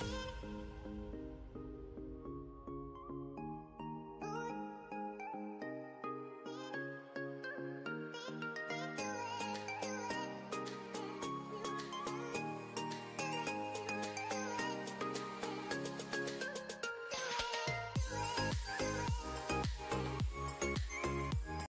Yeah.